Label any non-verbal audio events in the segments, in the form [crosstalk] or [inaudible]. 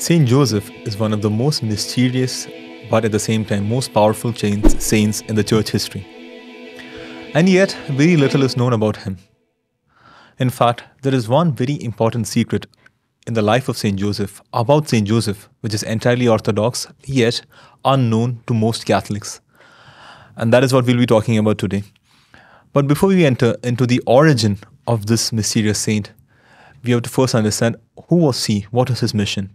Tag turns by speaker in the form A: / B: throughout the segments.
A: Saint Joseph is one of the most mysterious, but at the same time most powerful saints in the church history. And yet, very little is known about him. In fact, there is one very important secret in the life of Saint Joseph about Saint Joseph, which is entirely orthodox, yet unknown to most Catholics. And that is what we'll be talking about today. But before we enter into the origin of this mysterious saint, we have to first understand who was he, what was his mission.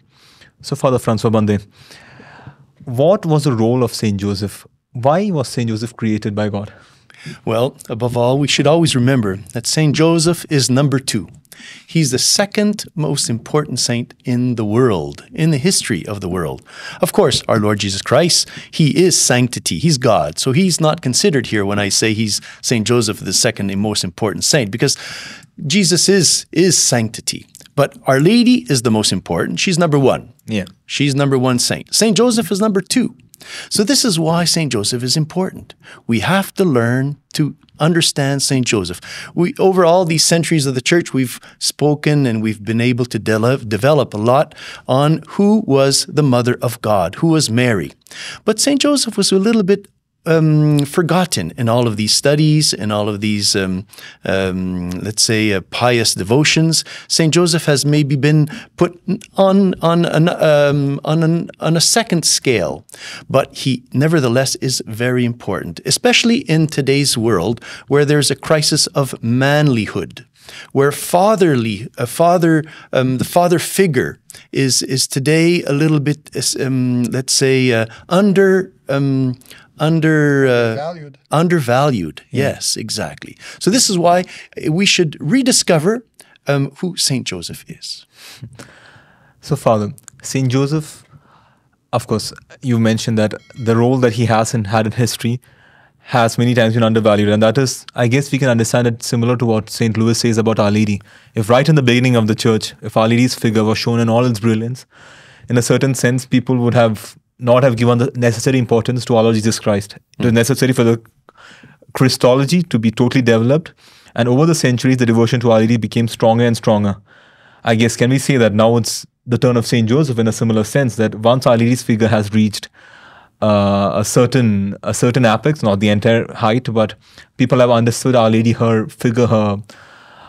A: So, Father Francois Bande, what was the role of Saint Joseph? Why was Saint Joseph created by God?
B: Well, above all, we should always remember that Saint Joseph is number two. He's the second most important saint in the world, in the history of the world. Of course, our Lord Jesus Christ, he is sanctity, he's God. So he's not considered here when I say he's Saint Joseph, the second most important saint, because Jesus is, is sanctity. But Our Lady is the most important. She's number one.
A: Yeah.
B: She's number one saint. Saint Joseph is number two. So this is why Saint Joseph is important. We have to learn to understand Saint Joseph. We over all these centuries of the church, we've spoken and we've been able to de- develop a lot on who was the mother of God, who was Mary. But Saint Joseph was a little bit um, forgotten in all of these studies and all of these, um, um, let's say, uh, pious devotions. Saint Joseph has maybe been put on on an, um, on an, on a second scale, but he nevertheless is very important, especially in today's world where there's a crisis of manlyhood where fatherly, a father, um, the father figure is is today a little bit, um, let's say, uh, under um, under uh, undervalued. Yes, exactly. So this is why we should rediscover um, who Saint Joseph is. [laughs]
A: So, Father, Saint Joseph, of course, you mentioned that the role that he has and had in history has many times been undervalued, and that is, I guess, we can understand it similar to what Saint Louis says about Our Lady. If right in the beginning of the church, if Our Lady's figure was shown in all its brilliance, in a certain sense, people would have not have given the necessary importance to our Lord Jesus Christ. It was hmm. necessary for the Christology to be totally developed. And over the centuries, the devotion to Our Lady became stronger and stronger. I guess, can we say that now it's the turn of Saint Joseph in a similar sense that once Our Lady's figure has reached uh, a certain a certain apex, not the entire height, but people have understood Our Lady, her figure, her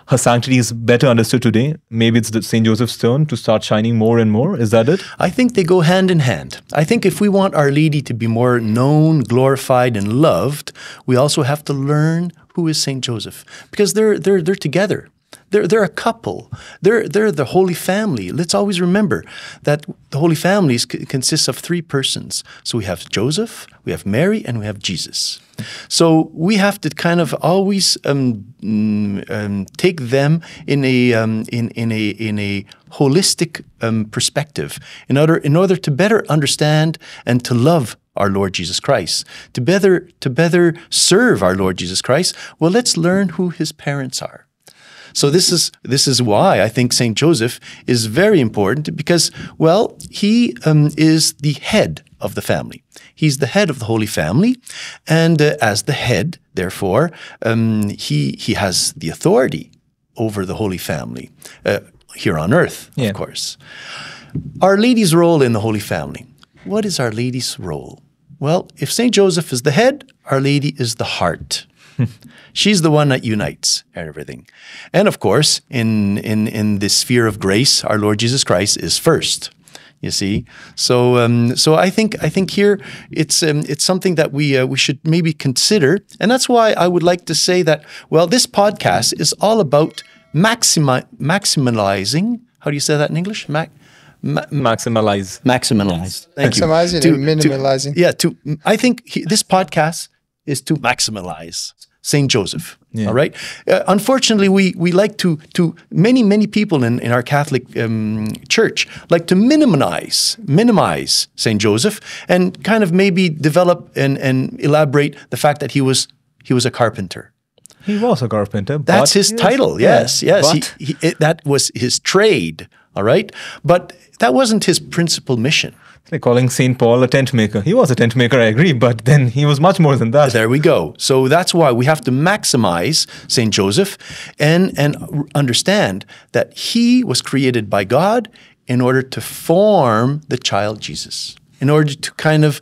A: her sanctity is better understood today. Maybe it's the St. Joseph's turn to start shining more and more. Is that it?
B: I think they go hand in hand. I think if we want Our Lady to be more known, glorified, and loved, we also have to learn who is St. Joseph because they're, they're, they're together. They're, they're a couple. They're, they're the Holy Family. Let's always remember that the Holy Family consists of three persons. So we have Joseph, we have Mary, and we have Jesus. So we have to kind of always um, mm, um, take them in a um, in in a in a holistic um, perspective in order in order to better understand and to love our Lord Jesus Christ to better to better serve our Lord Jesus Christ. Well, let's learn who his parents are. So this is this is why I think Saint Joseph is very important because well he um, is the head of the family. He's the head of the Holy Family, and uh, as the head, therefore, um, he he has the authority over the Holy Family uh, here on earth, yeah. of course. Our Lady's role in the Holy Family. What is Our Lady's role? Well, if Saint Joseph is the head, Our Lady is the heart. [laughs] She's the one that unites everything. And of course, in, in, in the sphere of grace, our Lord Jesus Christ is first. You see, so um, so I think I think here it's um, it's something that we uh, we should maybe consider, and that's why I would like to say that well, this podcast is all about maximi- maximalizing. How do you say that in English?
A: Mac- Ma- maximalize.
B: Maximalize. Thank
C: Maximizing you. and minimalizing.
B: To, yeah. To I think he, this podcast is to maximize Saint Joseph. Yeah. All right. Uh, unfortunately, we we like to to many many people in in our Catholic um, Church like to minimize minimize Saint Joseph and kind of maybe develop and and elaborate the fact that he was he was a carpenter.
A: He was a carpenter.
B: That's his title. Yes, yeah, yes. He, he, it, that was his trade. All right, but that wasn't his principal mission
A: like calling St. Paul a tent maker. He was a tent maker, I agree, but then he was much more than that.
B: There we go. So that's why we have to maximize St. Joseph and, and understand that he was created by God in order to form the child Jesus, in order to kind of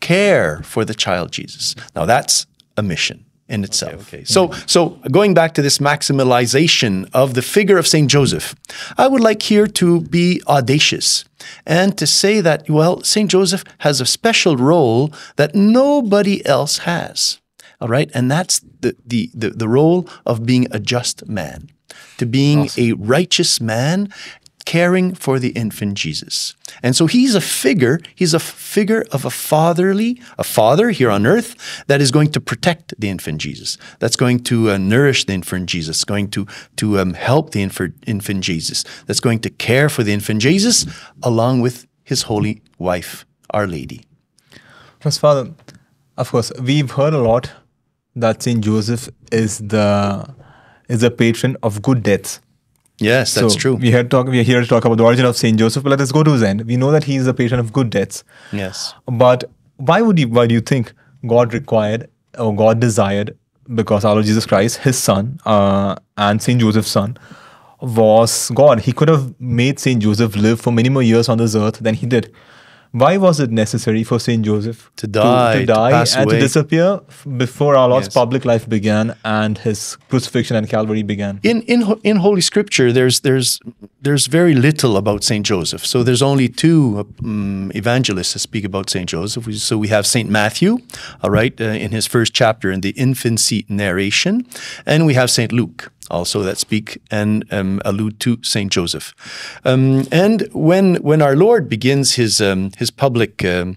B: care for the child Jesus. Now that's a mission in itself. Okay, So, mm-hmm. so going back to this maximalization of the figure of Saint Joseph, I would like here to be audacious and to say that well, Saint Joseph has a special role that nobody else has. All right, and that's the the the, the role of being a just man, to being awesome. a righteous man caring for the infant Jesus. And so he's a figure, he's a figure of a fatherly, a father here on earth that is going to protect the infant Jesus, that's going to uh, nourish the infant Jesus, going to, to um, help the infant, infant Jesus, that's going to care for the infant Jesus along with his holy wife, Our Lady.
A: First, Father, of course, we've heard a lot that Saint Joseph is the is a patron of good deaths.
B: Yes, that's
A: so
B: true.
A: We are, talk, we are here to talk about the origin of Saint Joseph, but let us go to his end. We know that he is a patron of good deaths.
B: Yes.
A: But why would you? Why do you think God required or God desired? Because our Lord Jesus Christ, His Son, uh, and Saint Joseph's son, was God. He could have made Saint Joseph live for many more years on this earth than he did. Why was it necessary for Saint Joseph
B: to die,
A: to, to die,
B: to
A: and
B: away.
A: to disappear before our Lord's
B: yes.
A: public life began and His crucifixion and Calvary began?
B: In in in Holy Scripture, there's there's there's very little about Saint Joseph. So there's only two um, evangelists that speak about Saint Joseph. So we have Saint Matthew, all right, uh, in his first chapter in the infancy narration, and we have Saint Luke also that speak and um, allude to Saint Joseph. Um, and when when our Lord begins his um, his public um,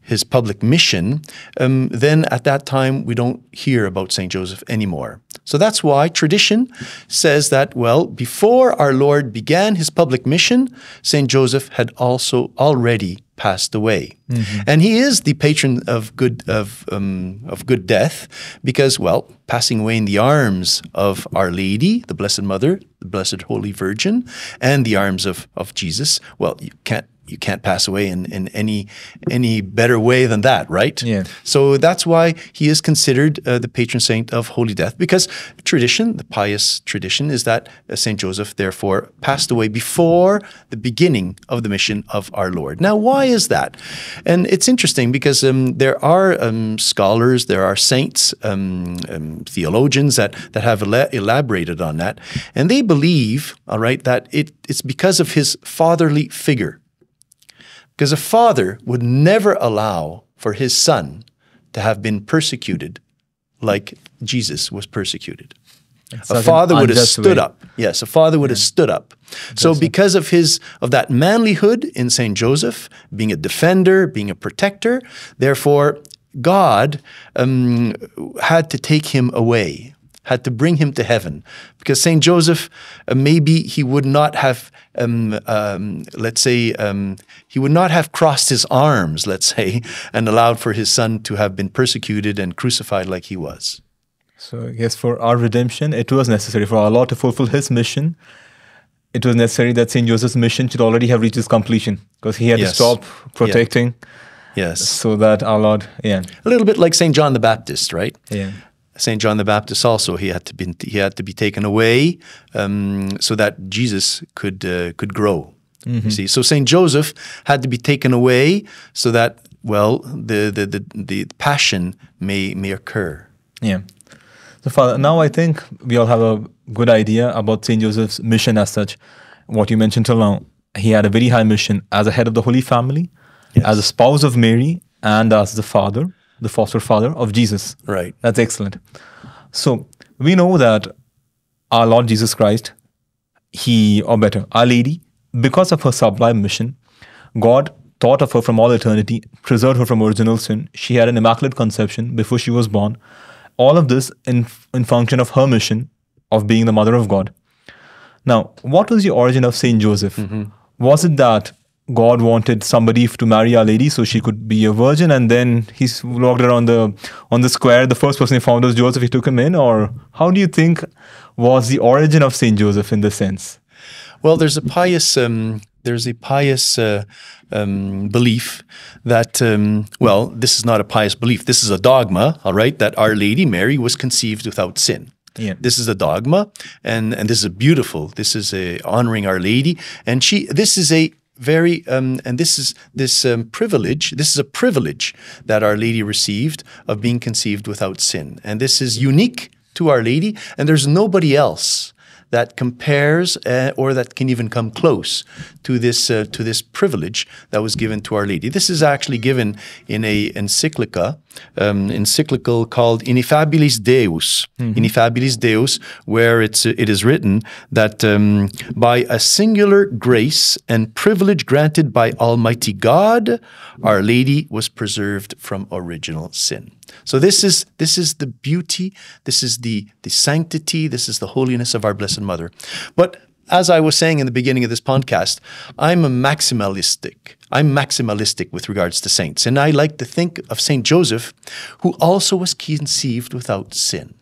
B: his public mission, um, then at that time we don't hear about Saint Joseph anymore. So that's why tradition says that well before our Lord began his public mission, Saint Joseph had also already passed away, mm-hmm. and he is the patron of good of um, of good death because well, passing away in the arms of Our Lady, the Blessed Mother, the Blessed Holy Virgin, and the arms of of Jesus. Well, you can't you can't pass away in, in any any better way than that, right?
A: Yeah.
B: So that's why he is considered uh, the patron saint of holy death, because tradition, the pious tradition, is that uh, Saint Joseph therefore passed away before the beginning of the mission of our Lord. Now, why is that? And it's interesting because um, there are um, scholars, there are saints, um, um theologians that that have elaborated on that, and they believe, all right, that it, it's because of his fatherly figure. Because a father would never allow for his son to have been persecuted like Jesus was persecuted. It's a father would have stood way. up. Yes, a father would yeah. have stood up. So because of his of that manlyhood in Saint Joseph, being a defender, being a protector, therefore God um, had to take him away had to bring him to heaven. Because St. Joseph, uh, maybe he would not have, um, um, let's say, um, he would not have crossed his arms, let's say, [laughs] and allowed for his son to have been persecuted and crucified like he was.
A: So, yes, for our redemption, it was necessary for our Lord to fulfill his mission. It was necessary that St. Joseph's mission should already have reached its completion because he had yes. to stop protecting.
B: Yeah. Yes.
A: So that our Lord, yeah.
B: A little bit like St. John the Baptist, right?
A: Yeah.
B: Saint John the Baptist also he had to be he had to be taken away um, so that Jesus could uh, could grow. Mm-hmm. You see, so Saint Joseph had to be taken away so that well the the the, the passion may may occur.
A: Yeah. So Father, now I think we all have a good idea about Saint Joseph's mission as such. What you mentioned till now, he had a very high mission as a head of the Holy Family, yes. as a spouse of Mary, and as the father the foster father of Jesus.
B: Right.
A: That's excellent. So we know that our Lord Jesus Christ, He, or better, Our Lady, because of her sublime mission, God thought of her from all eternity, preserved her from original sin. She had an immaculate conception before she was born. All of this in, in function of her mission of being the mother of God. Now, what was the origin of Saint Joseph? Mm-hmm. Was it that God wanted somebody to marry Our Lady so she could be a virgin, and then he walked around the on the square. The first person he found was Joseph. He took him in, or how do you think was the origin of Saint Joseph in this sense?
B: Well, there's a pious um, there's a pious uh, um, belief that um, well, this is not a pious belief. This is a dogma, all right, that Our Lady Mary was conceived without sin.
A: Yeah.
B: This is a dogma, and and this is a beautiful. This is a honoring Our Lady, and she. This is a very um, and this is this um, privilege. This is a privilege that Our Lady received of being conceived without sin, and this is unique to Our Lady, and there's nobody else that compares uh, or that can even come close to this uh, to this privilege that was given to Our Lady. This is actually given in a encyclica, um, encyclical called Ineffabilis Deus, Ineffabilis Deus, where it's it is written that um, by a singular grace and privilege granted by Almighty God, Our Lady was preserved from original sin. So this is this is the beauty, this is the the sanctity, this is the holiness of our Blessed Mother. But as I was saying in the beginning of this podcast, I'm a maximalistic. I'm maximalistic with regards to saints, and I like to think of Saint Joseph, who also was conceived without sin.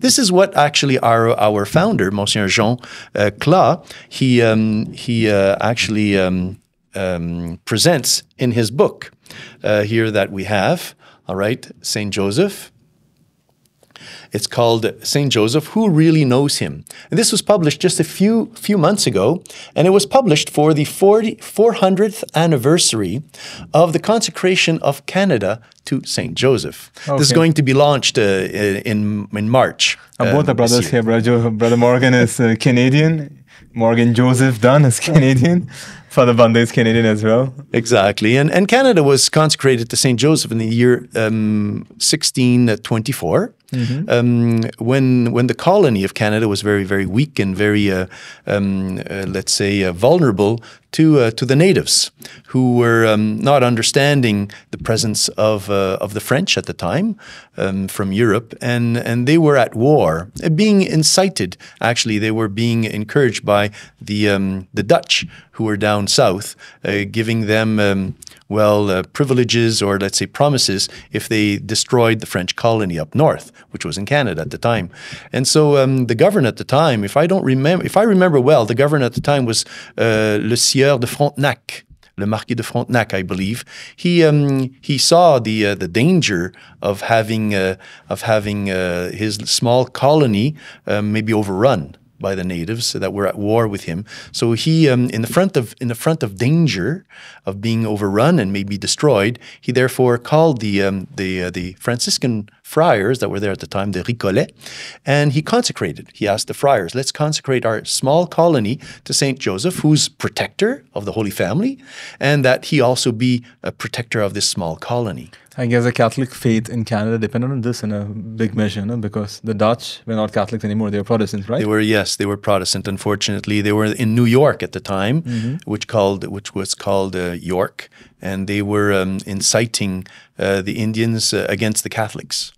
B: This is what actually our our founder, Monsignor Jean uh, Clá, he um, he uh, actually um, um, presents in his book uh, here that we have. All right, Saint Joseph. It's called Saint Joseph. Who really knows him? And this was published just a few few months ago, and it was published for the 40, 400th anniversary of the consecration of Canada to Saint Joseph. This is going to be launched uh, in in March.
A: Uh, both the brothers here, brother, brother Morgan is uh, Canadian. Morgan Joseph Dunn is [laughs] Canadian. Father Banda is Canadian as well.
B: Exactly. And, and Canada was consecrated to St. Joseph in the year um, 1624. Um, when when the colony of Canada was very very weak and very uh, um, uh, let's say uh, vulnerable to uh, to the natives who were um, not understanding the presence of uh, of the French at the time um, from Europe and and they were at war uh, being incited actually they were being encouraged by the um, the Dutch who were down south uh, giving them um, well, uh, privileges or let's say promises if they destroyed the French colony up north, which was in Canada at the time. And so um, the governor at the time, if I don't remember, if I remember well, the governor at the time was uh, Le Sieur de Frontenac. Le Marquis de Frontenac, I believe, he um, he saw the uh, the danger of having uh, of having uh, his small colony um, maybe overrun by the natives so that were at war with him. So he, um, in the front of in the front of danger of being overrun and maybe destroyed, he therefore called the um, the uh, the Franciscan friars that were there at the time, the Récollets, and he consecrated. He asked the friars, "Let's consecrate our small colony to Saint Joseph, who's protector of the Holy Family, and that he also be a protector of this small colony."
A: I guess the Catholic faith in Canada depended on this in a big measure, no? because the Dutch were not Catholics anymore; they were Protestants, right?
B: They were yes, they were Protestant. Unfortunately, they were in New York at the time, which called which was called uh, York, and they were um, inciting the Indians uh, against the Catholics.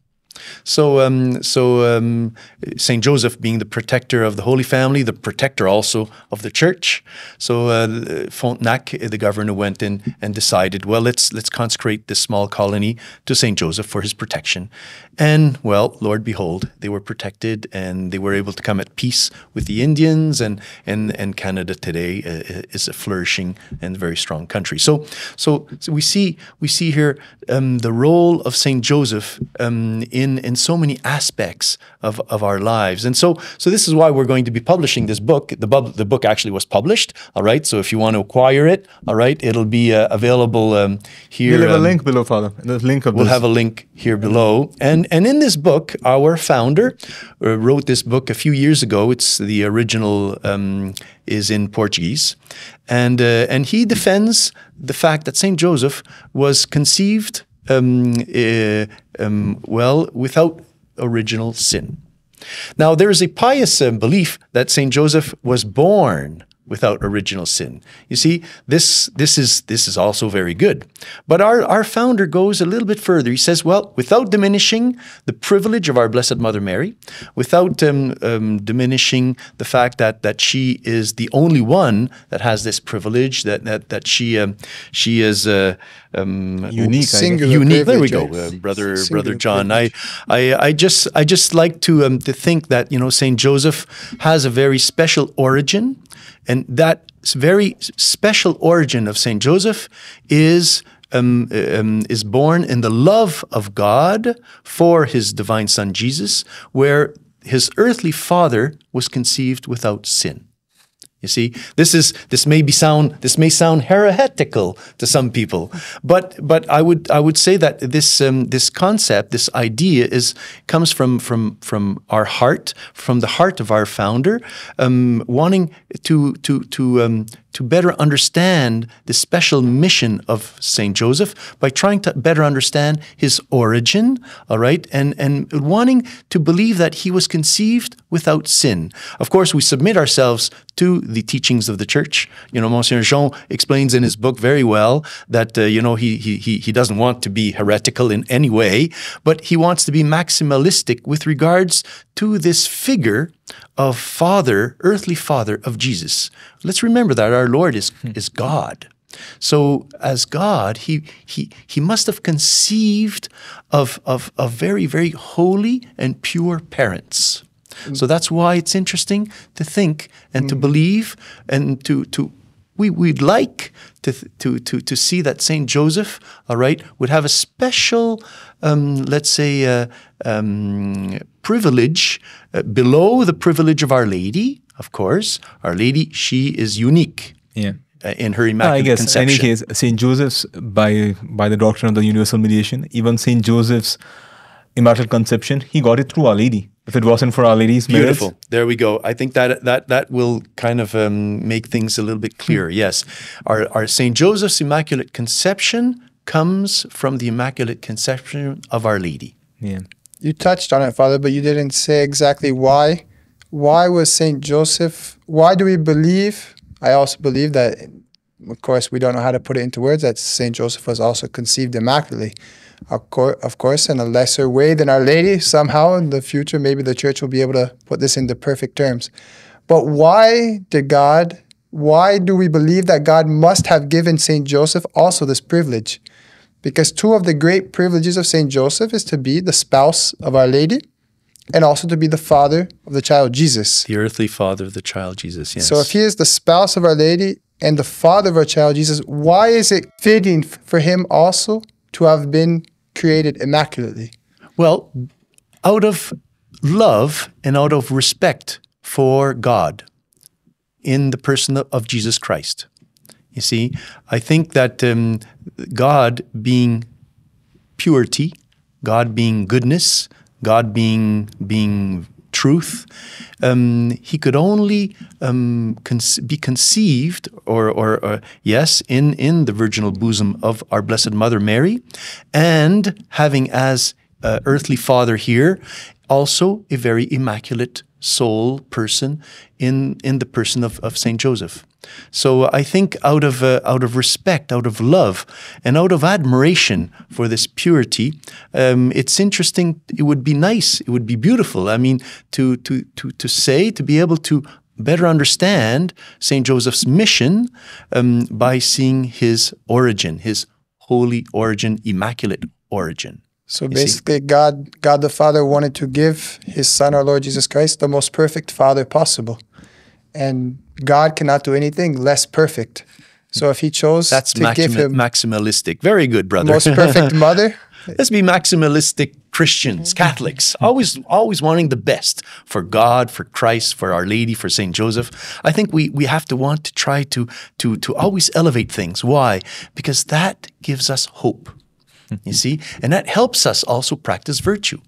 B: So, um, so um, Saint Joseph being the protector of the Holy Family, the protector also of the Church. So uh, Frontenac, the governor, went in and decided, well, let's let's consecrate this small colony to Saint Joseph for his protection. And well, Lord behold, they were protected and they were able to come at peace with the Indians. And and and Canada today uh, is a flourishing and very strong country. So so, so we see we see here um, the role of Saint Joseph um, in in so many aspects of, of our lives. And so so this is why we're going to be publishing this book. The bub, the book actually was published. All right. So if you want to acquire it, all right, it'll be uh, available um, here.
A: We'll have a
B: um,
A: link below, Father. The link of
B: We'll
A: this.
B: have a link here below. And and in this book, our founder uh, wrote this book a few years ago. It's the original um, is in Portuguese, and uh, and he defends the fact that Saint Joseph was conceived um, uh, um, well without original sin. Now there is a pious uh, belief that Saint Joseph was born without original sin. You see, this this is this is also very good. But our, our founder goes a little bit further. He says, well, without diminishing the privilege of our Blessed Mother Mary, without um, um, diminishing the fact that that she is the only one that has this privilege, that that that she um, she is uh, um,
A: Unique,
C: Singular
B: unique. There we go, uh, brother,
C: Singular
B: brother John. I,
C: privilege.
B: I, I just, I just like to um, to think that you know Saint Joseph has a very special origin, and that very special origin of Saint Joseph is. Um, um, is born in the love of God for his divine son Jesus, where his earthly father was conceived without sin. You see, this is this may be sound this may sound heretical to some people, but but I would I would say that this um, this concept, this idea, is comes from from from our heart, from the heart of our founder, um, wanting to to to um, to better understand the special mission of Saint Joseph by trying to better understand his origin, all right, and and wanting to believe that he was conceived without sin. Of course, we submit ourselves to the teachings of the church. You know, Monsignor Jean explains in his book very well that uh, you know he he he doesn't want to be heretical in any way, but he wants to be maximalistic with regards to this figure of father, earthly father of Jesus. Let's remember that our Lord is, is God. So as God, he, he, he must have conceived of, of, of very, very holy and pure parents. So that's why it's interesting to think and to believe and to, to we, we'd like to, to, to, to see that St. Joseph, all right, would have a special, um, let's say, uh, um, privilege uh, below the privilege of Our Lady, of course. Our Lady, she is unique
A: Yeah.
B: uh, in her immaculate I
A: guess
B: conception.
A: any case, Saint Joseph's by by the doctrine of the universal mediation, even Saint Joseph's immaculate conception, he got it through Our Lady. If it wasn't for Our Lady's merits,
B: Beautiful. There we go. I think that that that will kind of um, make things a little bit clearer. Yes, our our Saint Joseph's Immaculate Conception comes from the Immaculate Conception of Our Lady.
A: yeah,
C: You touched on it, Father, but you didn't say exactly why. Why was Saint Joseph? Why do we believe? I also believe that, of course, we don't know how to put it into words. That Saint Joseph was also conceived immaculately, of, of course, in a lesser way than Our Lady. Somehow, in the future, maybe the Church will be able to put this into perfect terms. But why did God? Why do we believe that God must have given Saint Joseph also this privilege? Because two of the great privileges of Saint Joseph is to be the spouse of Our Lady and also to be the father of the child Jesus.
B: The earthly father of the child Jesus. Yes.
C: So if he is the spouse of Our Lady and the father of our child Jesus, why is it fitting for him also to have been created immaculately?
B: Well, out of love and out of respect for God in the person of- of Jesus Christ. You see, I think that um, God being purity, God being goodness, God being being truth, um, he could only um, conce- be conceived, or, or, or yes, in in the virginal bosom of our Blessed Mother Mary, and having as uh, earthly father here, also a very immaculate soul person in in the person of, of Saint Joseph. So I think out of uh, out of respect, out of love, and out of admiration for this purity, um, it's interesting. It would be nice. It would be beautiful. I mean, to to to to say to be able to better understand Saint Joseph's mission um, by seeing his origin, his holy origin, immaculate origin.
C: So basically, God, God the Father wanted to give His Son, our Lord Jesus Christ, the most perfect Father possible, and God cannot do anything less perfect. So if He chose
B: That's
C: to give Him
B: maximalistic. Very good, brother.
C: most perfect [laughs] mother,
B: Let's be maximalistic Christians, Catholics, always always wanting the best for God, for Christ, for Our Lady, for Saint Joseph. I think we we have to want to try to to to always elevate things. Why? Because that gives us hope. You see, and that helps us also practice virtue.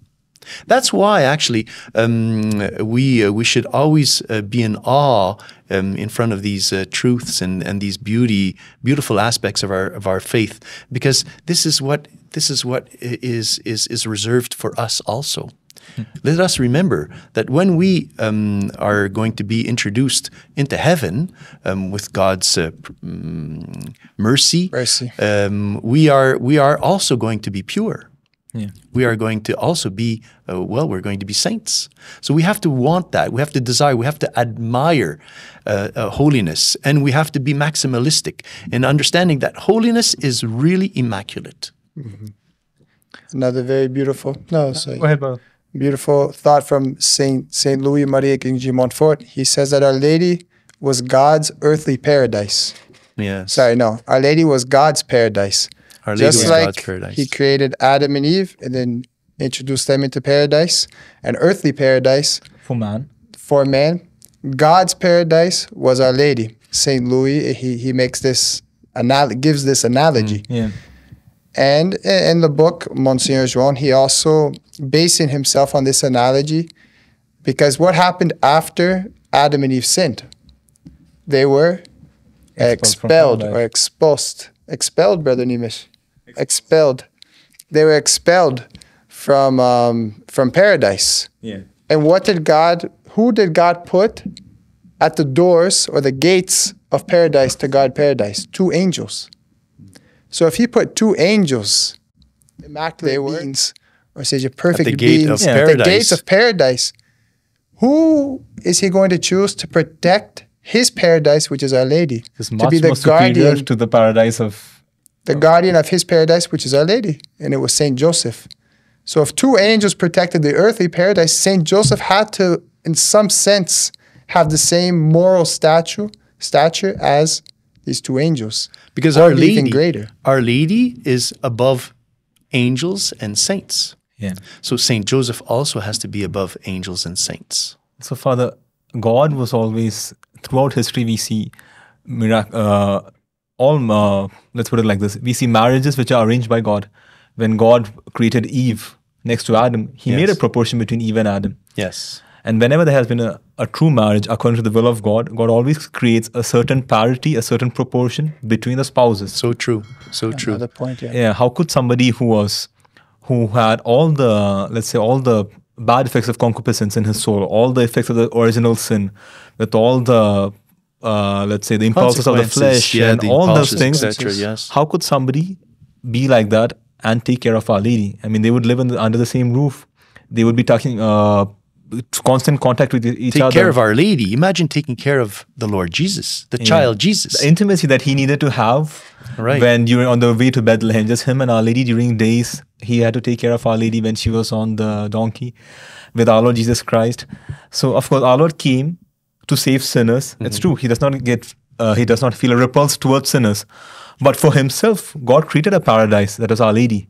B: That's why actually um, we uh, we should always uh, be in awe um, in front of these uh, truths and, and these beauty beautiful aspects of our of our faith because this is what this is what is is is reserved for us also. Let us remember that when we um, are going to be introduced into heaven um, with God's uh, mm, mercy,
C: Mercy.
B: um, we are we are also going to be pure
A: yeah.
B: we are going to also be uh, well we're going to be saints so we have to want that we have to desire we have to admire uh, uh, holiness and we have to be maximalistic in understanding that holiness is really immaculate
C: another very beautiful. No, sorry.
A: Go ahead, brother.
C: beautiful thought from Saint Saint Louis Marie Grignion Montfort. He says that Our Lady was God's earthly paradise.
B: yes
C: Sorry, no, Our Lady was God's paradise.
B: Our
C: Just
B: was
C: like
B: god's paradise
C: He created Adam and Eve, and then introduced them into paradise, an earthly paradise
A: For man.
C: for man. God's paradise was Our Lady. Saint Louis he he makes this anal- gives this analogy.
A: Mm, yeah.
C: And in the book, Monsignor João, he also basing himself on this analogy because what happened after Adam and Eve sinned? They were
A: Expelled
C: expelled, or
A: paradise.
C: expulsed. Expelled, Brother Nimish. Expelled. They were expelled from um, from paradise.
A: Yeah.
C: And what did God, who did God put at the doors or the gates of paradise to guard paradise? Two angels. So if he put two angels, immaculate beings, or say perfect
B: the gate
C: beings,
B: of
C: at the gates of paradise, who is he going to choose to protect his paradise, which is Our Lady,
A: It's
C: to
A: much
C: be the
A: more
C: guardian,
A: to the paradise of.
C: The guardian of his paradise, which is Our Lady, and it was Saint Joseph. So if two angels protected the earthly paradise, Saint Joseph had to, in some sense, have the same moral stature stature as these two angels.
B: Because Our
C: be even
B: Lady,
C: greater.
B: Our Lady is above angels and saints.
A: Yeah.
B: So Saint Joseph also has to be above angels and saints.
A: So, Father, God was always, throughout history, we see mirac- uh, all, uh, let's put it like this we see marriages which are arranged by God. When God created Eve next to Adam, He made a proportion between Eve and Adam.
B: Yes.
A: And whenever there has been a, a true marriage according to the will of God, God always creates a certain parity, a certain proportion between the spouses.
B: So true. So true.
C: Another point, yeah.
A: yeah how could somebody who was who had all the let's say all the bad effects of concupiscence in his soul all the effects of the original sin with all the uh, let's say the impulses of the flesh
B: yeah,
A: and
B: the
A: all those things
B: cetera, yes.
A: how could somebody be like that and take care of our lady i mean they would live in the, under the same roof they would be talking uh, constant contact with each
B: Take
A: other Take
B: care of Our Lady. Imagine taking care of the Lord Jesus, the child Jesus.
A: the intimacy that he needed to have
B: Right.
A: when you were on the way to Bethlehem, just him and Our Lady during days. He had to take care of Our Lady when she was on the donkey with our Lord Jesus Christ. So, of course, our Lord came to save sinners. It's
B: Mm-hmm.
A: true. He does not get, uh, he does not feel a repulse towards sinners. But for himself, God created a paradise that was Our Lady.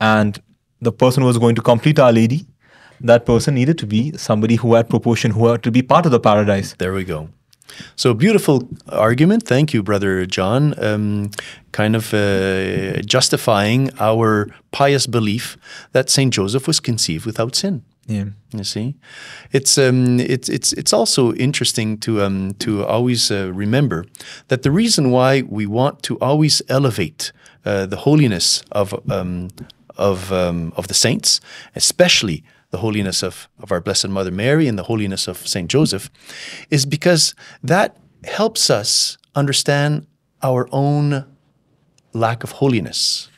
A: And the person who was going to complete Our Lady, that person needed to be somebody who had proportion, who had to be part of the paradise.
B: There we go. So beautiful argument. Thank you, Brother John. Um, kind of uh, justifying our pious belief that Saint Joseph was conceived without sin.
A: Yeah.
B: You see, it's um, it's it's it's also interesting to um, to always uh, remember that the reason why we want to always elevate uh, the holiness of um, of um, of the saints, especially the holiness of of our Blessed Mother Mary and the holiness of Saint Joseph, is because that helps us understand our own lack of holiness.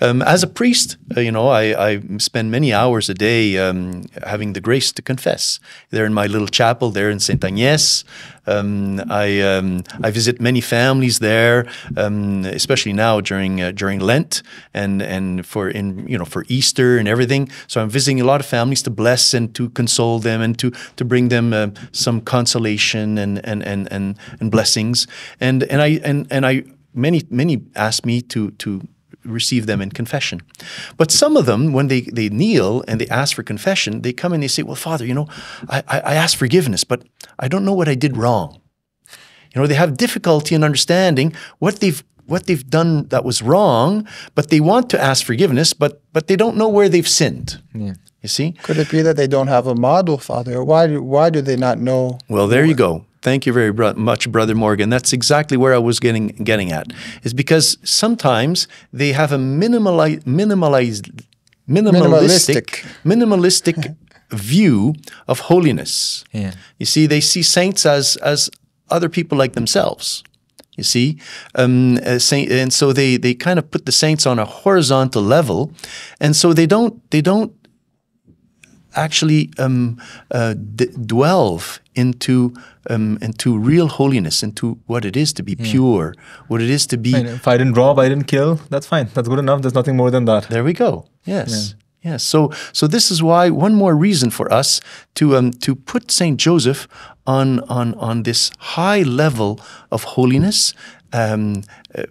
B: Um, as a priest, uh, you know, I, I spend many hours a day um, having the grace to confess. There in my little chapel there in Saint Agnes. Um, I um, I visit many families there, um, especially now during uh, during Lent and and for in you know for Easter and everything. So I'm visiting a lot of families to bless and to console them and to to bring them uh, some consolation and and and and, and blessings. And and I and and I many many ask me to to receive them in confession. But some of them, when they, they kneel and they ask for confession, they come and they say, Well, Father, you know, I, I, I ask forgiveness, but I don't know what I did wrong. You know, they have difficulty in understanding what they've what they've done that was wrong, but they want to ask forgiveness, but but they don't know where they've sinned. You see?
C: Could it be that they don't have a model, Father? Why do, why do they not know?
B: Well, there you go. Thank you very much, Brother Morgan. That's exactly where I was getting getting at. Is because sometimes they have a minimali- minimalized, minimalistic, minimalistic [laughs] view of holiness.
A: Yeah.
B: You see, they see saints as as other people like themselves. You see, um, uh, saint, and so they they kind of put the saints on a horizontal level, and so they don't they don't actually um, uh, d- delve into um, into real holiness, into what it is to be pure, what it is to be.
A: If I didn't rob, I didn't kill, that's fine. That's good enough. There's nothing more than that.
B: There we go. Yes. Yes. So, so this is why one more reason for us to um, to put Saint Joseph on on on this high level of holiness. Um, uh,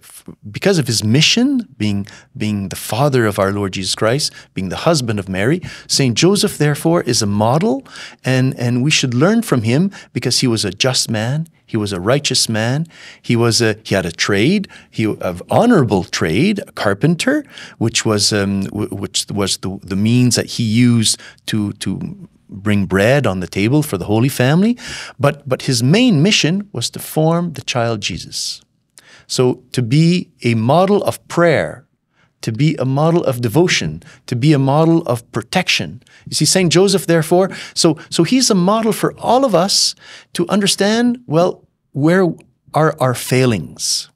B: because of his mission, being being the father of our Lord Jesus Christ, being the husband of Mary, Saint Joseph therefore is a model, and and we should learn from him because he was a just man, he was a righteous man, he was a he had a trade, he of honorable trade, a carpenter, which was um, which was the the means that he used to to bring bread on the table for the Holy Family, but but his main mission was to form the child Jesus. So to be a model of prayer, to be a model of devotion, to be a model of protection. You see, Saint Joseph, therefore, so so he's a model for all of us to understand. Well, where are our failings?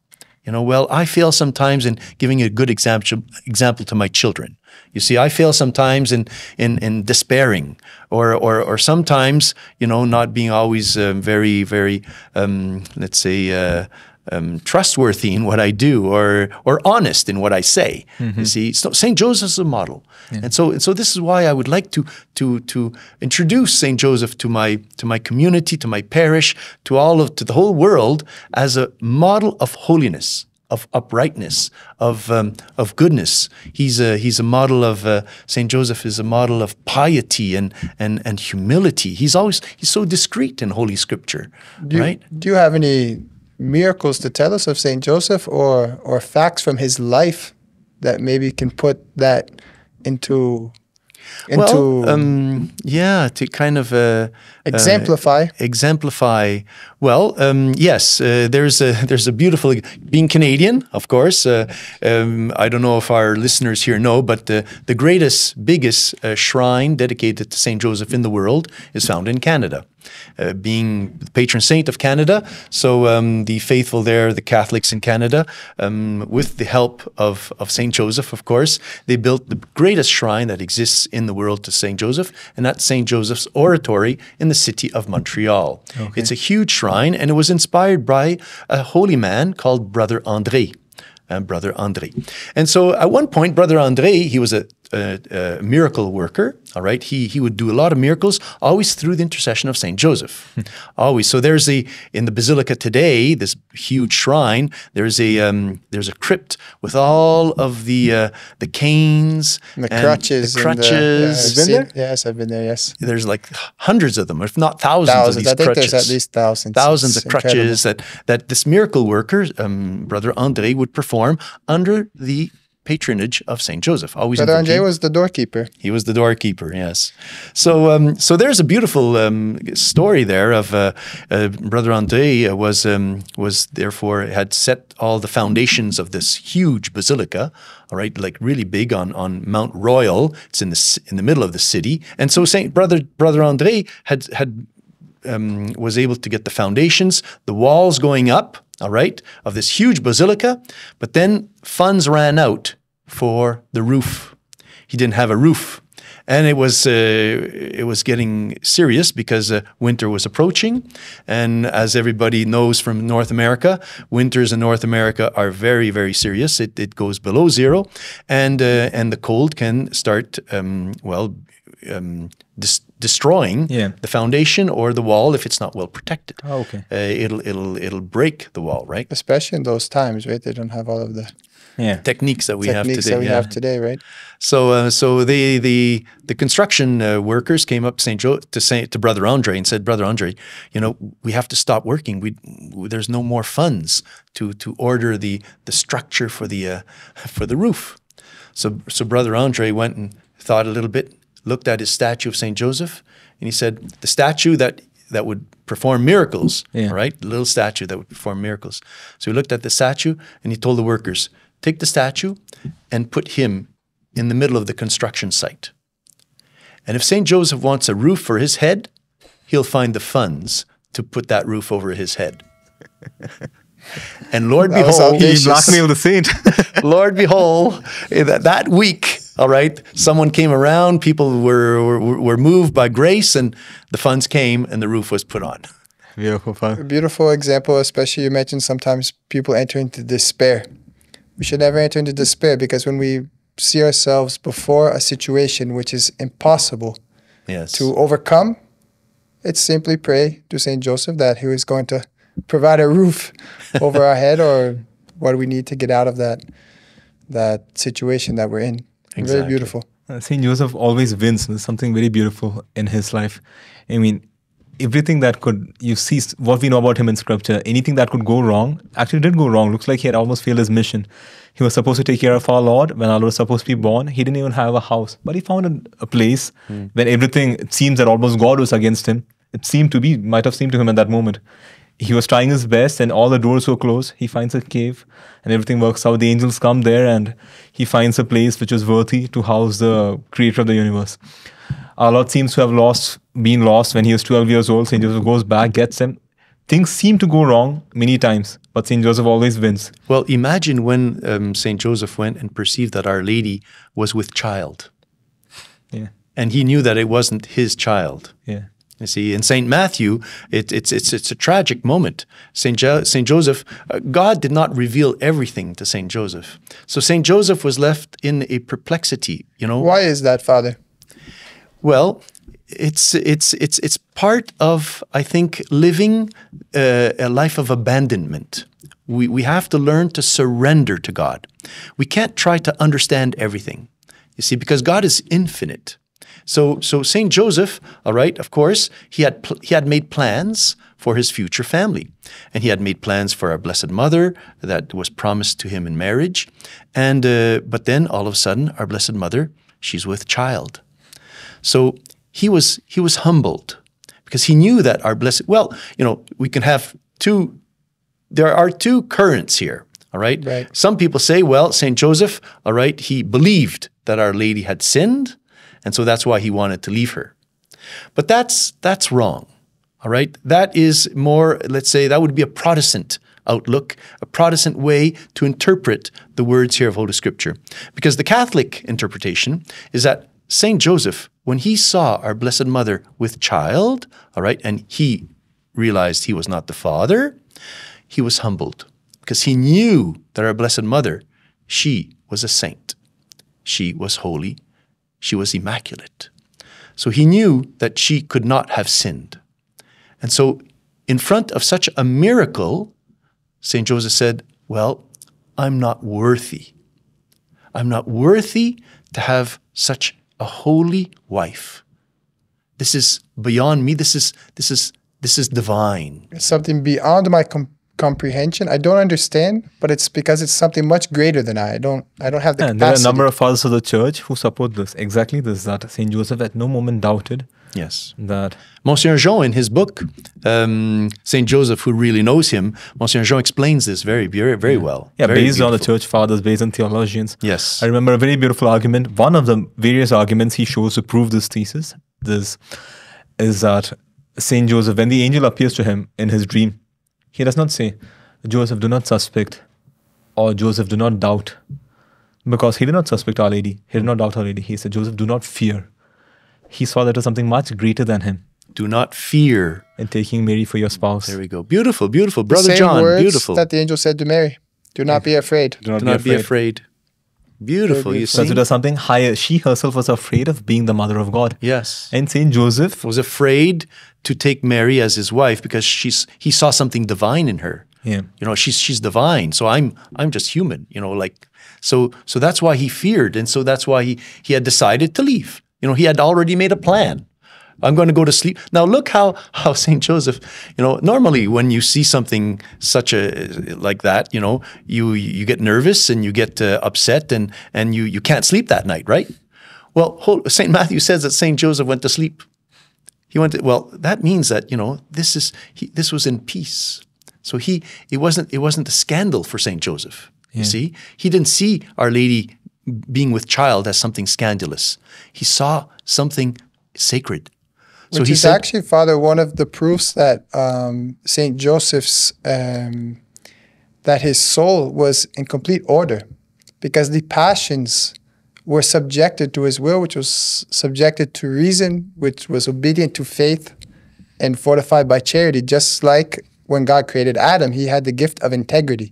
B: You know, well, I fail sometimes in giving a good example example to my children. You see, I fail sometimes in in, in despairing, or, or or sometimes, you know, not being always um, very very, um, let's say. Uh, um, trustworthy in what I do or or honest in what I say. You see, so Saint Joseph's a model, and so and so this is why I would like to to to introduce Saint Joseph to my to my community, to my parish, to all of to the whole world as a model of holiness. Of uprightness, of um, of goodness, he's a he's a model of uh, Saint Joseph is a model of piety and and and humility. He's always he's so discreet in Holy Scripture,
C: Do you,
B: right?
C: do you have any miracles to tell us of Saint Joseph, or or facts from his life that maybe can put that into into
B: well, um, yeah, to kind of uh,
C: exemplify?
B: uh, exemplify. Well, um, yes, uh, there's a [laughs] there's a beautiful being Canadian, of course. Uh, um, I don't know if our listeners here know, but the the greatest, biggest uh, shrine dedicated to Saint Joseph in the world is found in Canada. Uh, being the patron saint of Canada, so um, the faithful there, the Catholics in Canada, um, with the help of, of Saint Joseph, of course, they built the greatest shrine that exists in the world to Saint Joseph, and that's Saint Joseph's Oratory in the city of Montreal. It's a huge shrine, and it was inspired by a holy man called Brother André. Uh, Brother André. And so at one point, Brother André, he was a, a, a miracle worker, all right? He, he would do a lot of miracles, always through the intercession of St. Joseph. always. So there's a, in the Basilica today, this huge shrine, there's a, um, there's a crypt with all of the, uh, the canes,
C: And the
B: and
C: crutches.
B: the
C: and the-
B: crutches.
C: yeah, I've seen- Yes, I've been there. Yes,
B: there's like hundreds of them, if not thousands,
C: thousands.
B: of these
C: I think
B: crutches
C: there's at least thousands.
B: thousands
C: It's
B: of crutches that that this miracle worker, um, Brother André, would perform under the patronage of Saint Joseph. Always
C: Brother Andre was the doorkeeper.
B: he was the doorkeeper, yes. So, um, so there's a beautiful um, story there of uh, uh, Brother André was um, was therefore had set all the foundations of this huge basilica, all right, like really big on on Mount Royal. It's in the in the middle of the city, and so Saint Brother Brother André had had um, was able to get the foundations, the walls going up, all right, of this huge basilica. But then funds ran out for the roof. He didn't have a roof. And it was uh, it was getting serious because uh, winter was approaching, and as everybody knows from North America, winters in North America are very very serious. It, it goes below zero, and uh, and the cold can start um, well um, dis- destroying
A: Yeah.
B: the foundation or the wall if it's not well protected.
A: Oh, okay.
B: Uh, it'll it'll it'll break the wall, right?
C: Especially in those times, right? They don't have all of the
A: Yeah.
B: Techniques that we have today.
C: that we
B: yeah.
C: have today, right?
B: So, uh, so the the the construction uh, workers came up to Saint Joe to Saint to Brother Andre and said, Brother Andre, you know, we have to stop working. We there's no more funds to to order the the structure for the uh, [laughs] for the roof. So so Brother Andre went and thought a little bit, looked at his statue of Saint Joseph, and he said, the statue that that would perform miracles,
A: Yeah.
B: right, the little statue that would perform miracles. So he looked at the statue and he told the workers, take the statue and put him in the middle of the construction site. And if St. Joseph wants a roof for his head, he'll find the funds to put that roof over his head. and Lord [laughs]
C: That was
B: behold,
C: audacious.
A: He blackmailed the saint. [laughs]
B: Lord behold, eh, that, that week, all right, someone came around, people were, were, were moved by grace, and the funds came and the roof was put on.
A: Beautiful
C: A beautiful example, especially you mentioned sometimes people enter into despair. We should never enter into despair because when we see ourselves before a situation which is impossible
B: Yes.
C: to overcome, it's simply pray to Saint Joseph that he is going to provide a roof [laughs] over our head or what we need to get out of that that situation that we're in. Very beautiful.
A: Uh, Saint Joseph always wins. There's something very beautiful in his life. I mean, everything that could you see what we know about him in scripture. Anything that could go wrong actually did go wrong. Looks like he had almost failed his mission. He was supposed to take care of our Lord when our Lord was supposed to be born. He didn't even have a house, but he found a, a place hmm. when everything it seems that almost God was against him. It seemed to be, might have seemed to him at that moment. He was trying his best, and all the doors were closed. He finds a cave, and everything works out. The angels come there, and he finds a place which is worthy to house the creator of the universe. Our Lord seems to have lost, been lost when he was 12 years old. Saint Joseph goes back, gets him. Things seem to go wrong many times, but Saint Joseph always wins.
B: Well, imagine when um, Saint Joseph went and perceived that Our Lady was with child,
A: Yeah,
B: and he knew that it wasn't his child.
A: yeah.
B: You see, in Saint Matthew, it, it's it's it's a tragic moment. Saint jo- Saint Joseph, uh, God did not reveal everything to Saint Joseph, so Saint Joseph was left in a perplexity. You know,
C: Why is that, Father?
B: Well, it's it's it's it's part of I think living uh, a life of abandonment. We we have to learn to surrender to God. We can't try to understand everything. You see, because God is infinite. So so Saint Joseph, all right, of course, he had he had made plans for his future family, and he had made plans for our Blessed Mother that was promised to him in marriage, and uh, but then all of a sudden, our Blessed Mother, she's with child. So he was he was humbled because he knew that our blessed well, you know, we can have two there are two currents here, all right?
C: Right.
B: Some people say, well, St. Joseph, all right, he believed that our lady had sinned, and so that's why he wanted to leave her. But that's that's wrong. All right? That is more let's say that would be a Protestant outlook, a Protestant way to interpret the words here of Holy Scripture. Because the Catholic interpretation is that Saint Joseph, when he saw our Blessed Mother with child, all right, and he realized he was not the father, he was humbled because he knew that our Blessed Mother, she was a saint. She was holy. She was immaculate. So he knew that she could not have sinned. And so, in front of such a miracle, St. Joseph said, Well, I'm not worthy. I'm not worthy to have such a holy wife. This is beyond me. This is, this is, this is divine.
C: It's something beyond my com- comprehension. I don't understand, but it's because it's something much greater than I. I don't. I don't have the
A: And there are a number of fathers of the church who support this. Exactly this that Saint Joseph at no moment doubted
B: Yes.
A: that
B: Monsignor João, in his book, um, Saint Joseph, who really knows him, Monsignor João explains this very, very, very well.
A: yeah,
B: Very
A: based on the church fathers, based on theologians.
B: Yes.
A: I remember a very beautiful argument. One of the various arguments he shows to prove this thesis this is that Saint Joseph, when the angel appears to him in his dream, he does not say, Joseph, do not suspect, or Joseph, do not doubt. Because he did not suspect Our Lady. He did not doubt Our Lady. He said, Joseph, do not fear. He saw that as something much greater than him
B: Do not fear.
A: in taking Mary for your spouse.
B: There we go. Beautiful, beautiful.
C: The
B: Brother
C: same
B: John,
C: words
B: beautiful.
C: that the angel said to Mary. Do not be afraid.
A: Do not,
B: Do not be afraid. Beautiful. You see?
A: Consider something higher. She herself was afraid of being the mother of God.
B: Yes.
A: And Saint Joseph,
B: Was afraid to take Mary as his wife because she's he saw something divine in her.
A: yeah,
B: You know, she's she's divine. So I'm I'm just human, you know, like so so that's why he feared and so that's why he he had decided to leave. You know, he had already made a plan. I'm going to go to sleep. Now look how [laughs] how St. Joseph, you know, normally when you see something such a like that, you know, you you get nervous and you get uh, upset and and you you can't sleep that night, right? Well, St. Matthew says that St. Joseph went to sleep. He went to, well, that means that, you know, this is he, this was in peace. So he it wasn't it wasn't a scandal for St. Joseph. You see? He didn't see Our Lady being with child as something scandalous. He saw something sacred. So
C: Which
B: he
C: is
B: said,
C: actually, Father, one of the proofs that um, Saint Joseph's um, that his soul was in complete order, because the passions were subjected to his will, which was subjected to reason, which was obedient to faith, and fortified by charity. Just like when God created Adam, he had the gift of integrity,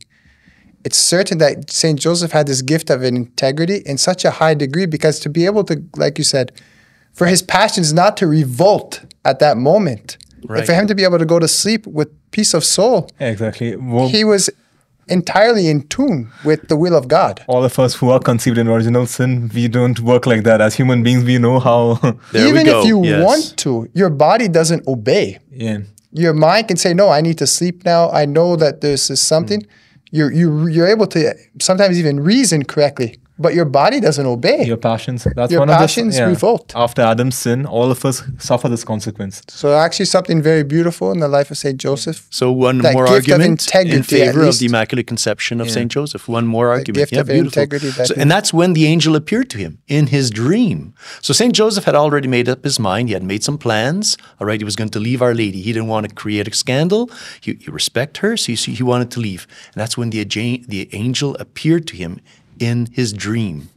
C: it's certain that Saint Joseph had this gift of an integrity in such a high degree because to be able to, like you said, for his passions not to revolt at that moment,
B: Right.
C: for him to be able to go to sleep with peace of soul,
A: Yeah, exactly. Well,
C: he was entirely in tune with the will of God.
A: all of us who are conceived in original sin, we don't work like that. As human beings, we know how. [laughs]
B: There we
C: Even
B: go.
C: if you
B: Yes.
C: want to, your body doesn't obey.
A: yeah.
C: Your mind can say, "No, I need to sleep now. I know that this is something."
B: Mm.
C: You're you you're able to sometimes even reason correctly, but your body doesn't obey.
A: Your passions. That's
C: Your
A: one of
C: passions
A: the, yeah.
C: revolt.
A: After Adam's sin, all of us suffer this consequence.
C: So actually, something very beautiful in the life of Saint Joseph.
B: So one
C: That
B: more
C: gift
B: argument in
C: integrity, at
B: favor of the Immaculate Conception of Saint Joseph. One more argument.
C: gift
B: yeah,
C: of
B: beautiful.
C: integrity that
B: So- and that's when the angel appeared to him in his dream. So Saint Joseph had already made up his mind. He had made some plans. All right, he was going to leave Our Lady. He didn't want to create a scandal. He, he respect her, so he, he wanted to leave. And that's when the the angel appeared to him in his dream.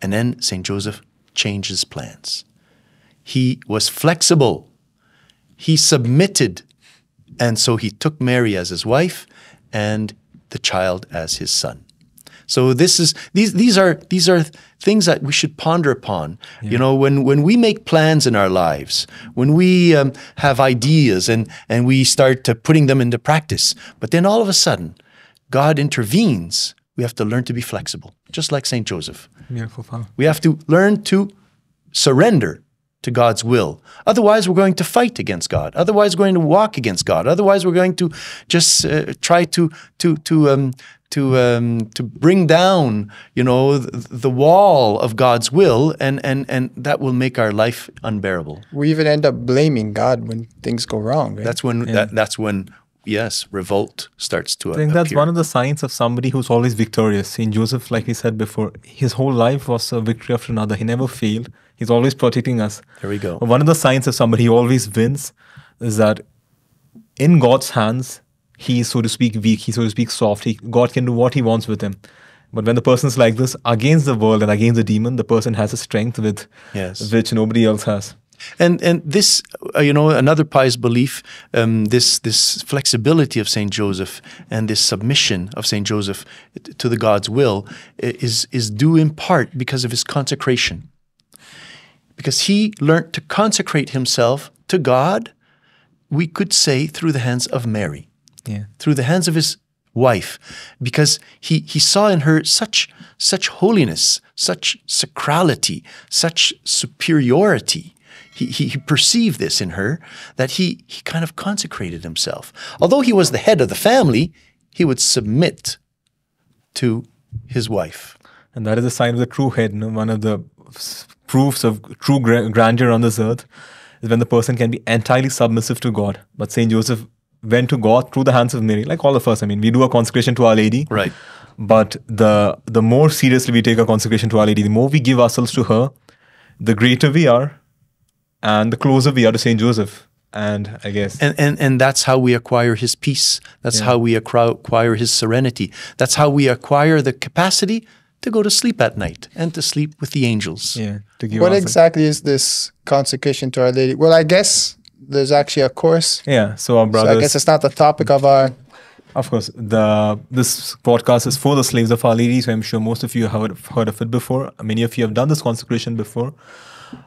B: And then Saint Joseph changed his plans. He was flexible. He submitted and so he took Mary as his wife and the child as his son. So this is these these are these are things that we should ponder upon. You know, when when we make plans in our lives, when we um, have ideas and and we start to putting them into practice, but then all of a sudden, God intervenes. We have to learn to be flexible, just like Saint Joseph.
A: Beautiful, Father.
B: We have to learn to surrender to God's will. Otherwise, we're going to fight against God. Otherwise, we're going to walk against God. Otherwise, we're going to just uh, try to to to um, to um, to bring down, you know, the, the wall of God's will, and and and that will make our life unbearable.
C: We even end up blaming God when things go wrong. Right?
B: That's when that, that's when yes, revolt starts to
A: I think that's one of the signs of somebody who's always victorious. Saint Joseph, like we said before, his whole life was a victory after another. He never failed. He's always protecting us.
B: There we go.
A: One of the signs of somebody who always wins is that in God's hands, he's so to speak weak. He's so to speak soft. He, God can do what he wants with him. But when the person's like this against the world and against the demon, the person has a strength with
B: Yes.
A: which nobody else has.
B: And and this, uh, you know, another pious belief, um, this this flexibility of Saint Joseph and this submission of Saint Joseph to the God's will is is due in part because of his consecration. Because he learned to consecrate himself to God, we could say through the hands of Mary
A: Yeah.
B: through the hands of his wife because he, he saw in her such such holiness such sacrality such superiority he, he, he perceived this in her that he, he kind of consecrated himself although he was the head of the family he would submit to his wife
A: And that is a sign of the true head. Know, one of the proofs of true grandeur on this earth is when the person can be entirely submissive to God. But Saint Joseph went to God through the hands of Mary, like all of us. I mean, we do a consecration to Our Lady,
B: Right.
A: But the the more seriously we take our consecration to Our Lady, the more we give ourselves to her, the greater we are, and the closer we are to Saint Joseph. And I guess
B: and, and and that's how we acquire his peace that's
A: Yeah.
B: how we acquire his serenity that's how we acquire the capacity to go to sleep at night and to sleep with the angels
A: yeah, to give
C: what
A: ourselves-
C: exactly is this consecration to Our Lady? Well, I guess there's actually a course.
A: Yeah, so our
C: So
A: brothers.
C: I guess it's not the topic of our.
A: Of course, the this podcast is for the slaves of Our Lady, so I'm sure most of you have heard, heard of it before. Many of you have done this consecration before,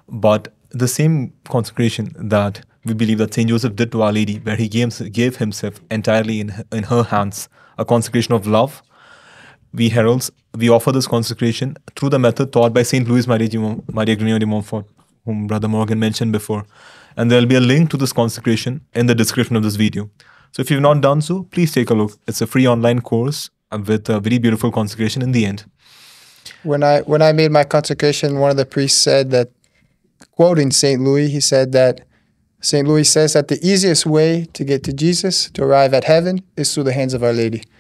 A: but the same consecration that we believe that Saint Joseph did to Our Lady, where he gave, gave himself entirely in in her hands, a consecration of love. We heralds we offer this consecration through the method taught by Saint Louis Mont- Marie Grignion de Montfort, whom Brother Morgan mentioned before, and there will be a link to this consecration in the description of this video. So if you've not done so, please take a look. It's a free online course with a very beautiful consecration in the end.
C: When I when I made my consecration, one of the priests said that, quoting Saint Louis, he said that Saint Louis says that the easiest way to get to Jesus, to arrive at heaven, is through the hands of Our Lady. [laughs]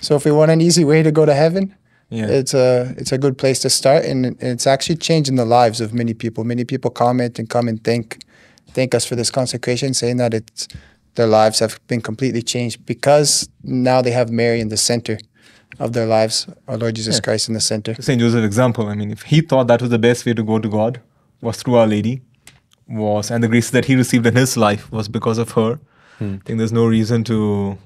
C: So if we want an easy way to go to heaven,
A: Yeah.
C: it's a it's a good place to start, and it's actually changing the lives of many people. Many people comment and come and thank thank us for this consecration, saying that it's their lives have been completely changed because now they have Mary in the center of their lives, our Lord Jesus
A: Yeah.
C: Christ in the center.
A: Saint Joseph example. I mean, if he thought that was the best way to go to God, was through Our Lady, was and the grace that he received in his life was because of her. I think there's no reason to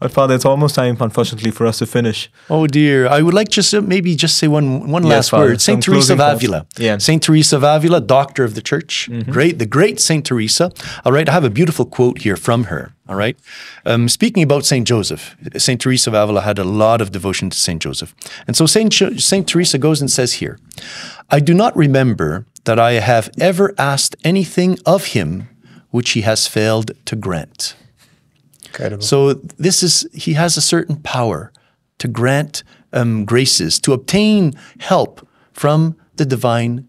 A: But Father, it's almost time, unfortunately, for us to finish.
B: Oh dear, I would like just to maybe just say one one
A: Yes,
B: last
A: Father,
B: word. Saint Teresa of. Avila.
A: Yeah. Mm-hmm.
B: Saint Teresa of Avila, doctor of the church. Great, the great Saint Teresa. All right, I have a beautiful quote here from her. All right, um, speaking about Saint Joseph, Saint Teresa of Avila had a lot of devotion to Saint Joseph, and so Saint Jo- Saint Teresa goes and says here, "I do not remember that I have ever asked anything of him which he has failed to grant."
C: Incredible.
B: So this is he has a certain power to grant um, graces, to obtain help from the divine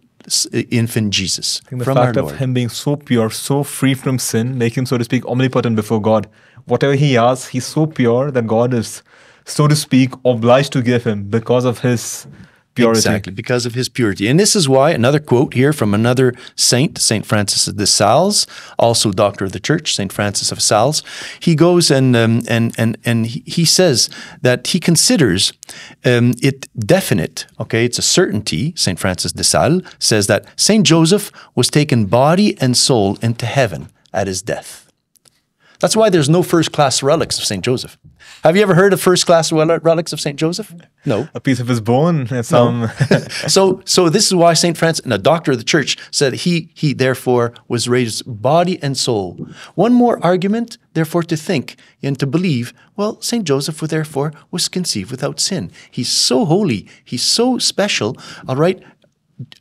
B: infant Jesus,
A: think the fact of him being so pure, so free from sin, make him, so to speak, omnipotent before God. Whatever he asks, he's so pure that God is, so to speak, obliged to give him because of his purity.
B: Exactly, because of his purity. And this is why, another quote here from another saint, St. Francis de Sales, also doctor of the church, St. Francis of Sales. He goes and, um, and, and, and he says that he considers um, it definite, okay, it's a certainty. St. Francis de Sales says that St. Joseph was taken body and soul into heaven at his death. That's why there's no first class relics of St. Joseph. Have you ever heard of first class relics of St. Joseph? No.
A: A piece of his bone, and some. [laughs] [laughs]
B: So, so this is why Saint Francis, and a doctor of the church, said he he therefore was raised body and soul. One more argument, therefore, to think and to believe. Well, Saint Joseph, therefore, was conceived without sin. He's so holy. He's so special. All right,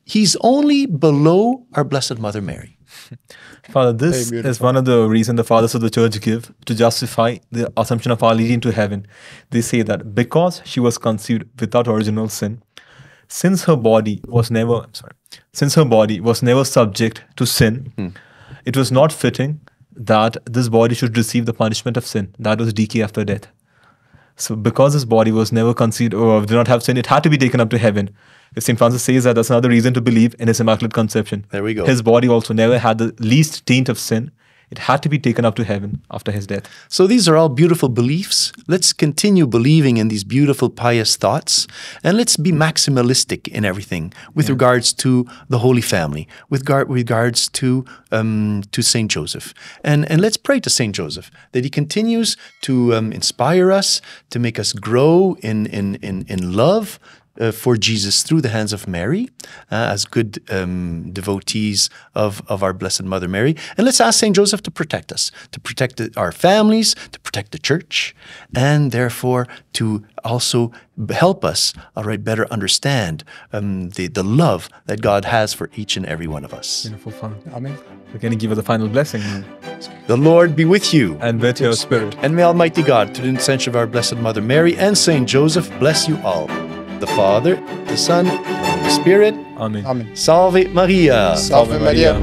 B: he's only below our Blessed Mother Mary. [laughs]
A: Father, this
C: Very
A: is one of the reasons the fathers of the church give to justify the assumption of Our Lady into heaven. They say that because she was conceived without original sin, since her body was never I'm sorry, since her body was never subject to sin, hmm. it was not fitting that this body should receive the punishment of sin, that was decay after death. So, because his body was never conceived or did not have sin, it had to be taken up to heaven. If St. Francis says that, that's another reason to believe in his Immaculate Conception.
B: There we go.
A: His body also never had the least taint of sin. It had to be taken up to heaven after his death.
B: So these are all beautiful beliefs. Let's continue believing in these beautiful pious thoughts and let's be maximalistic in everything with regards to the Holy Family, with gar- regards to um, to Saint Joseph. And and let's pray to Saint Joseph that he continues to um, inspire us, to make us grow in in in, in love uh, for Jesus through the hands of Mary, uh, as good um, devotees of, of our Blessed Mother Mary. And let's ask St. Joseph to protect us, to protect the- our families, to protect the church, and therefore to also help us, all right, better understand um, the, the love that God has for each and every one of us.
A: Beautiful fun.
C: Amen.
A: We're going to give her the final blessing.
B: The Lord be with you.
A: And with your spirit.
B: And may Almighty God, through the intercession of our Blessed Mother Mary and Saint Joseph, bless you all. The Father, the Son, and the Holy Spirit.
A: Amen.
C: Amen.
B: Salve Maria.
C: Salve Maria.